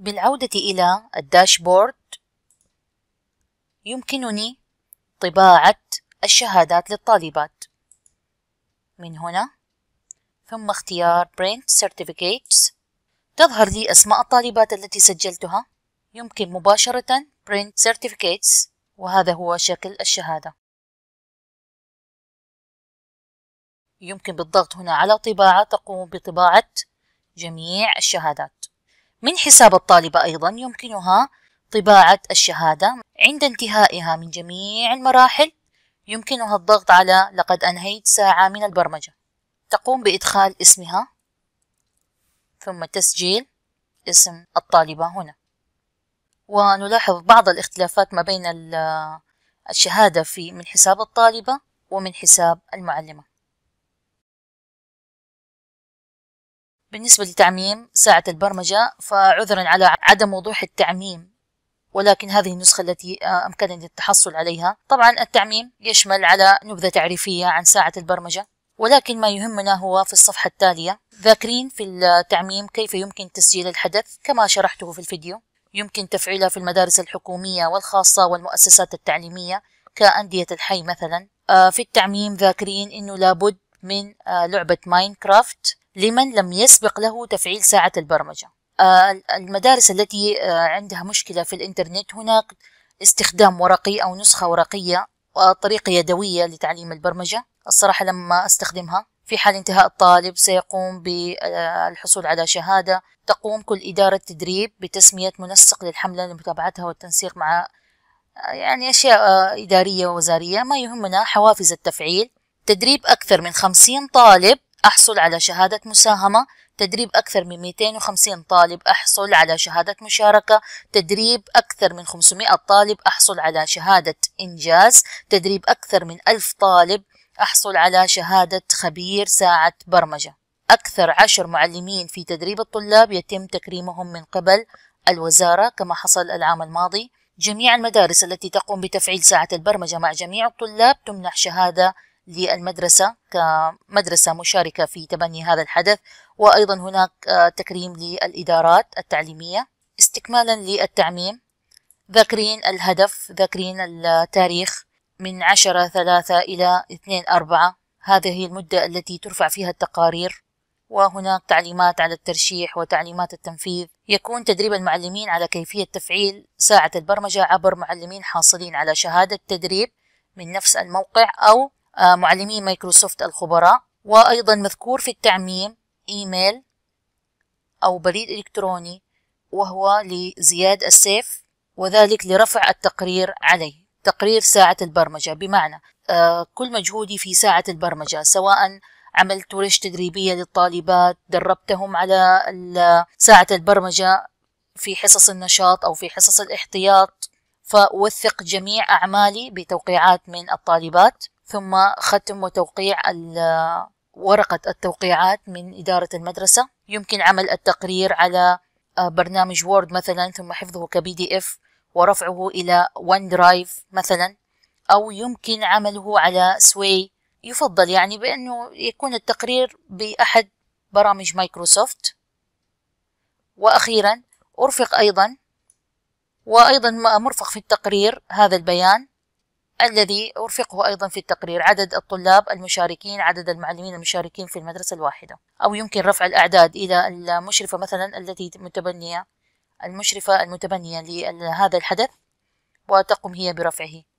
بالعودة إلى الداشبورد يمكنني طباعة الشهادات للطالبات. من هنا ثم اختيار Print Certificates. تظهر لي أسماء الطالبات التي سجلتها. يمكن مباشرة Print Certificates وهذا هو شكل الشهادة. يمكن بالضغط هنا على طباعة تقوم بطباعة جميع الشهادات. من حساب الطالبة أيضا يمكنها طباعة الشهادة عند انتهائها من جميع المراحل. يمكنها الضغط على لقد أنهيت ساعة من البرمجة. تقوم بإدخال اسمها. ثم تسجيل اسم الطالبة هنا. ونلاحظ بعض الاختلافات ما بين الشهادة في من حساب الطالبة ومن حساب المعلمة. بالنسبة لتعميم ساعة البرمجة فعذرا على عدم وضوح التعميم ولكن هذه النسخة التي آه، أمكنني التحصل عليها. طبعا التعميم يشمل على نبذة تعريفية عن ساعة البرمجة ولكن ما يهمنا هو في الصفحة التالية. ذاكرين في التعميم كيف يمكن تسجيل الحدث كما شرحته في الفيديو. يمكن تفعيلها في المدارس الحكومية والخاصة والمؤسسات التعليمية كأندية الحي مثلا. آه، في التعميم ذاكرين أنه لابد من آه، لعبة ماينكرافت. لمن لم يسبق له تفعيل ساعة البرمجة. آه، المدارس التي عندها مشكلة في الإنترنت هناك استخدام ورقي أو نسخة ورقية وطريقة يدوية لتعليم البرمجة. الصراحة لما أستخدمها. في حال انتهاء الطالب سيقوم بالحصول على شهادة. تقوم كل إدارة تدريب بتسمية منسق للحملة لمتابعتها والتنسيق مع يعني أشياء إدارية ووزارية. ما يهمنا حوافز التفعيل. تدريب أكثر من 50 طالب أحصل على شهادة مساهمة تدريب أكثر من 250 طالب أحصل على شهادة مشاركة تدريب أكثر من 500 طالب أحصل على شهادة إنجاز تدريب أكثر من 1000 طالب أحصل على شهادة خبير ساعة برمجة. أكثر عشر معلمين في تدريب الطلاب يتم تكريمهم من قبل الوزارة كما حصل العام الماضي. جميع المدارس التي تقوم بتفعيل ساعة البرمجة مع جميع الطلاب تمنح شهادة للمدرسة كمدرسة مشاركة في تبني هذا الحدث. وأيضا هناك آه، تكريم للإدارات التعليمية. استكمالا للتعميم. ذاكرين الهدف ذاكرين التاريخ من عشرة ثلاثة إلى اثنين أربعة. هذه هي المدة التي ترفع فيها التقارير. وهناك تعليمات على الترشيح وتعليمات التنفيذ. يكون تدريب المعلمين على كيفية تفعيل ساعة البرمجة عبر معلمين حاصلين على شهادة تدريب من نفس الموقع أو معلمي مايكروسوفت الخبراء وأيضا مذكور في التعميم إيميل أو بريد إلكتروني وهو لزياد السيف وذلك لرفع التقرير عليه تقرير ساعة البرمجة. بمعنى آه، كل مجهودي في ساعة البرمجة سواء عملت ورش تدريبية للطالبات دربتهم على ساعة البرمجة في حصص النشاط أو في حصص الاحتياط فأوثق جميع أعمالي بتوقيعات من الطالبات. ثم ختم وتوقيع ورقة التوقيعات من إدارة المدرسة. يمكن عمل التقرير على آه، برنامج Word مثلا ثم حفظه ك PDF ورفعه إلى OneDrive مثلا. أو يمكن عمله على Sway يفضل يعني بأنه يكون التقرير بأحد برامج مايكروسوفت. وأخيرا أرفق أيضا وأيضا مرفق في التقرير هذا البيان. الذي أرفقه أيضا في التقرير. عدد الطلاب المشاركين عدد المعلمين المشاركين في المدرسة الواحدة. أو يمكن رفع الأعداد إلى المشرفة مثلا التي متبنية المشرفة المتبنية لهذا الحدث وتقوم هي برفعه.